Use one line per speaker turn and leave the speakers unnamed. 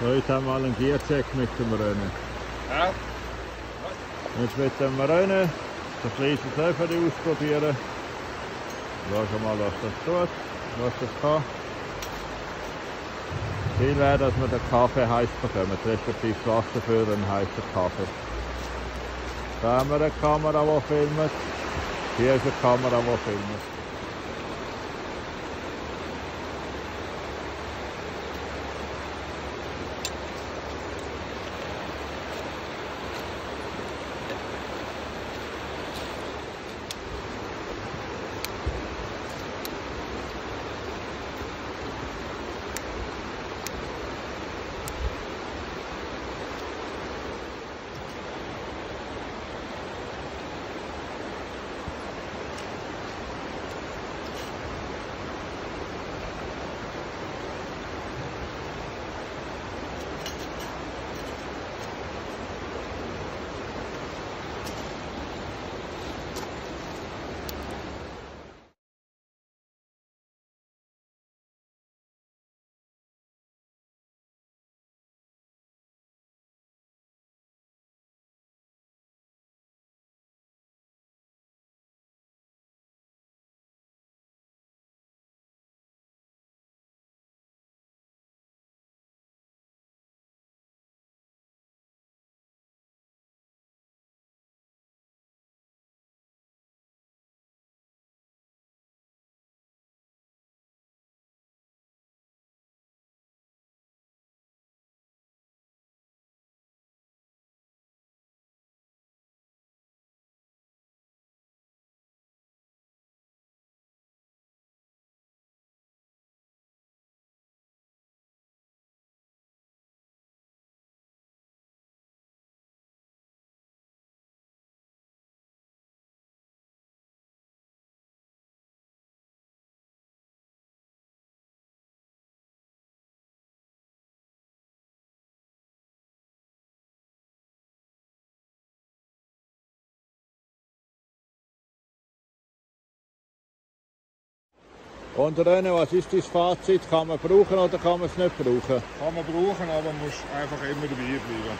Heute haben wir mal einen Gearcheck mit dem Rennen.
Ja,
Jetzt mit dem Rennen das Fleisen selber ausprobieren. Schauen mal, was das tut, was das kann. Ziel wäre, dass wir den Kaffee heiß bekommen, respektive das Wasser für einen heißen Kaffee. Da haben wir eine Kamera, die filmt. Hier ist eine Kamera, die filmt. Und René, was ist dein Fazit? Kann man brauchen oder kann man es nicht brauchen?
kann man brauchen, aber man muss einfach immer dabei bleiben.